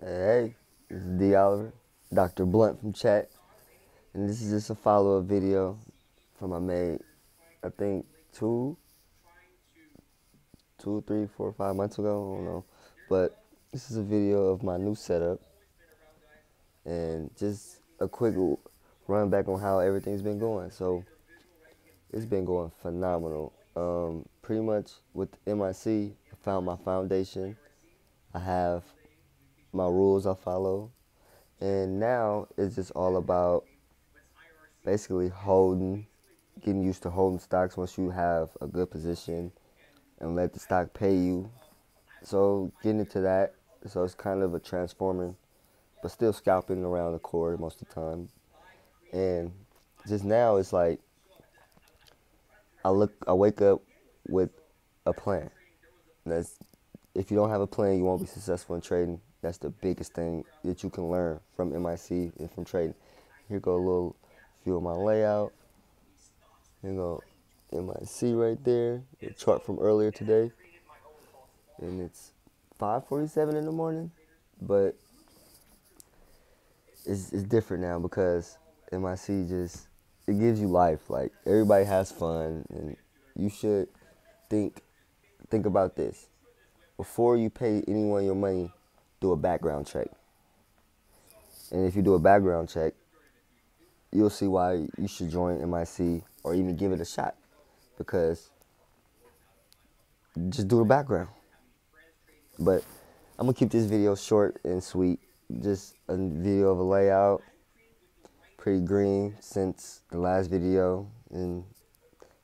Hey, this is D. Oliver, Dr. Blunt from chat, and this is just a follow-up video from I made, I think two, two, three, four, five months ago. I don't know, but this is a video of my new setup, and just a quick run back on how everything's been going. So it's been going phenomenal. Um, pretty much with MIC, I found my foundation. I have my rules I follow. And now it's just all about basically holding, getting used to holding stocks once you have a good position and let the stock pay you. So getting into that. So it's kind of a transforming, but still scalping around the core most of the time. And just now it's like I look I wake up with a plan. that's if you don't have a plan, you won't be successful in trading. That's the biggest thing that you can learn from MIC and from trading. Here go a little view of my layout. Here go MIC right there, the chart from earlier today. And it's 5:47 in the morning, but it's, it's different now because MIC just it gives you life. Like everybody has fun, and you should think think about this before you pay anyone your money do a background check. And if you do a background check, you'll see why you should join MIC or even give it a shot. Because just do a background. But I'm to keep this video short and sweet. Just a video of a layout. Pretty green since the last video. And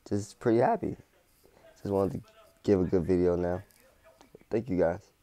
just pretty happy. Just wanted to give a good video now. Thank you guys.